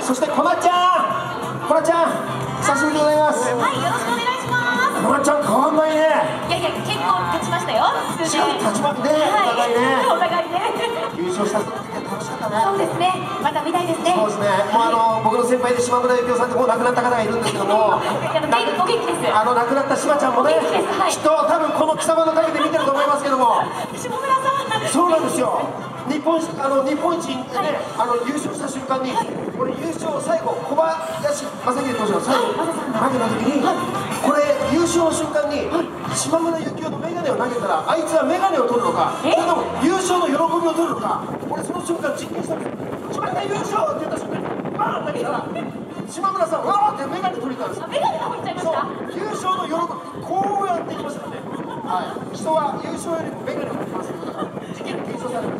そしてこまちゃんこまちゃん久しぶりでございますはい、よろしくお願いします。こまちゃん変わんないねいやいや、結構経ちましたよ。数ち立ちまくねお互いねお互いね。優勝した時楽しかったねそうですね。また見たいですね。そうですねもうあの僕の先輩で島村幸雄さんってもう亡くなった方がいるんですけども お元気です。あの亡くなった島ちゃんもねはいきっと多分この貴様の陰で見てると思いますけども 下村。ですよ。日本あの日本一でね、あの優勝した瞬間に、これ優勝最後小林正秀投手の最後投げた時に、これ優勝の瞬間に、島村幸雄の眼鏡を投げたらあいつは眼鏡を取るのかそえれとも優勝の喜びを取るのか俺その瞬間実験したんですよ。島村優勝って言った瞬間にバーン投げたら島村さんわーって眼鏡取りたんですよ。あ、メガネが落ちちゃいました？優勝の喜びこうやっていきましたね、はい、人は優勝よりも眼鏡を取ります事件検証され